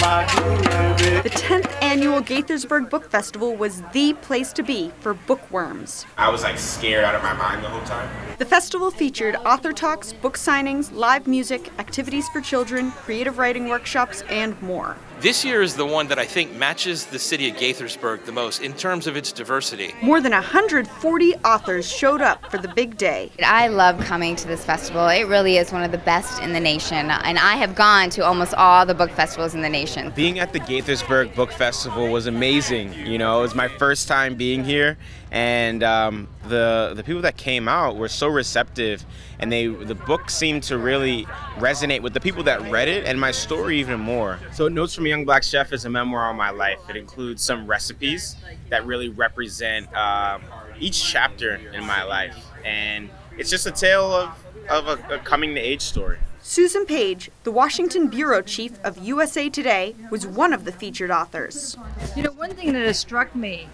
The 10th annual Gaithersburg Book Festival was the place to be for bookworms. I was like scared out of my mind the whole time. The festival featured author talks, book signings, live music, activities for children, creative writing workshops, and more. This year is the one that I think matches the city of Gaithersburg the most in terms of its diversity. More than 140 authors showed up for the big day. I love coming to this festival. It really is one of the best in the nation, and I have gone to almost all the book festivals in the nation. Being at the Gaithersburg Book Festival was amazing. You know, it was my first time being here, and um, the the people that came out were so receptive, and they the book seemed to really resonate with the people that read it, and my story even more. So, Notes from a Young Black Chef is a memoir on my life. It includes some recipes that really represent um, each chapter in my life, and it's just a tale of of a, a coming to age story. Susan Page, the Washington bureau chief of USA Today, was one of the featured authors. You know, one thing that has struck me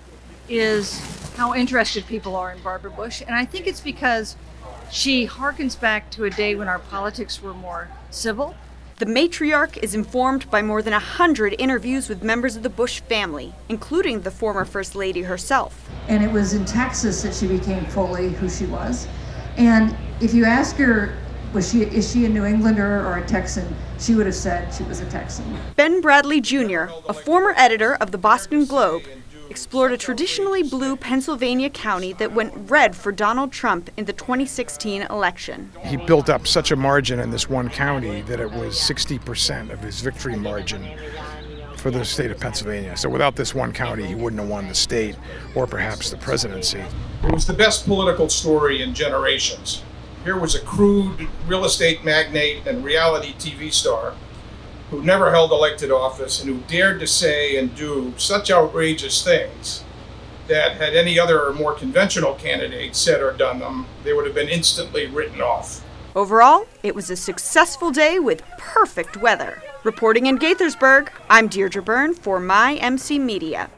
is how interested people are in Barbara Bush, and I think it's because she harkens back to a day when our politics were more civil. The matriarch is informed by more than a hundred interviews with members of the Bush family, including the former First Lady herself. And it was in Texas that she became fully who she was. And if you ask her, was she is she a New Englander or a Texan? She would have said she was a Texan. Ben Bradlee Jr., a former editor of the Boston Globe, explored a traditionally blue Pennsylvania county that went red for Donald Trump in the 2016 election. He built up such a margin in this one county that it was 60% of his victory margin for the state of Pennsylvania. So without this one county, he wouldn't have won the state or perhaps the presidency. It was the best political story in generations. Here was a crude real estate magnate and reality TV star who never held elected office and who dared to say and do such outrageous things that had any other more conventional candidate said or done them, they would have been instantly written off. Overall, it was a successful day with perfect weather. Reporting in Gaithersburg, I'm Deirdre Byrne for My MC Media.